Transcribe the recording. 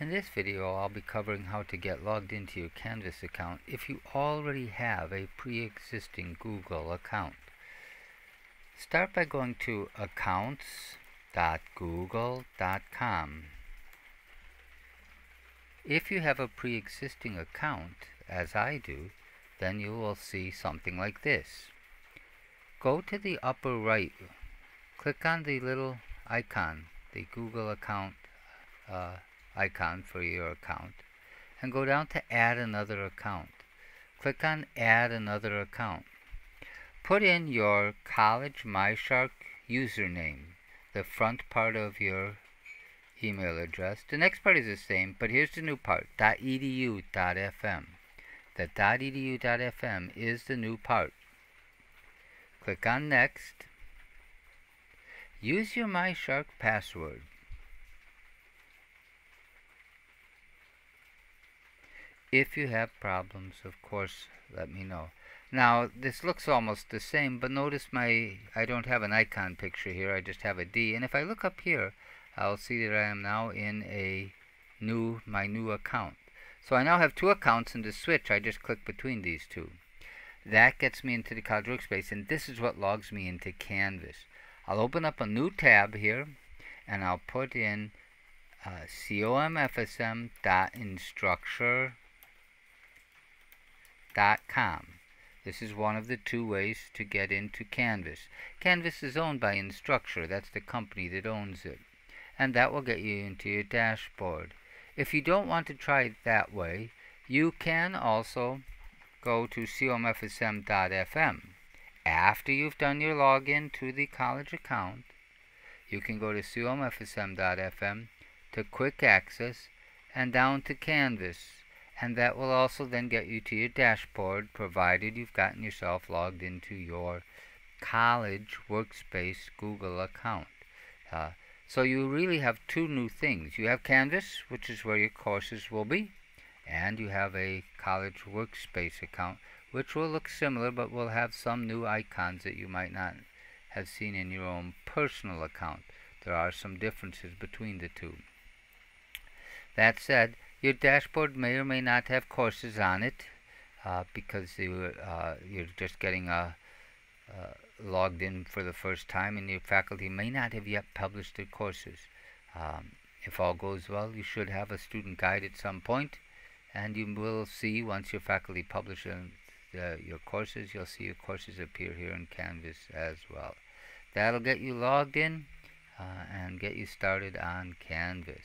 In this video I'll be covering how to get logged into your Canvas account if you already have a pre-existing Google account. Start by going to accounts.google.com. If you have a pre-existing account, as I do, then you will see something like this. Go to the upper right, click on the little icon, the Google account uh, icon for your account and go down to add another account. Click on add another account. Put in your College MyShark username, the front part of your email address. The next part is the same, but here's the new part, .edu.fm. The .edu.fm is the new part. Click on next. Use your MyShark password. If you have problems, of course, let me know. Now, this looks almost the same, but notice my, I don't have an icon picture here, I just have a D. And if I look up here, I'll see that I am now in a new, my new account. So I now have two accounts, and to switch, I just click between these two. That gets me into the College Workspace, and this is what logs me into Canvas. I'll open up a new tab here, and I'll put in uh, comfsm.instructure Canvas.com. This is one of the two ways to get into Canvas. Canvas is owned by Instructure. That's the company that owns it. And that will get you into your dashboard. If you don't want to try it that way, you can also go to comfsm.fm. After you've done your login to the college account, you can go to comfsm.fm to quick access and down to Canvas and that will also then get you to your dashboard provided you've gotten yourself logged into your college workspace Google account. Uh, so you really have two new things. You have Canvas, which is where your courses will be, and you have a college workspace account, which will look similar but will have some new icons that you might not have seen in your own personal account. There are some differences between the two. That said, your dashboard may or may not have courses on it uh, because you, uh, you're just getting uh, uh, logged in for the first time and your faculty may not have yet published their courses. Um, if all goes well, you should have a student guide at some point and you will see once your faculty publish your courses, you'll see your courses appear here in Canvas as well. That'll get you logged in uh, and get you started on Canvas.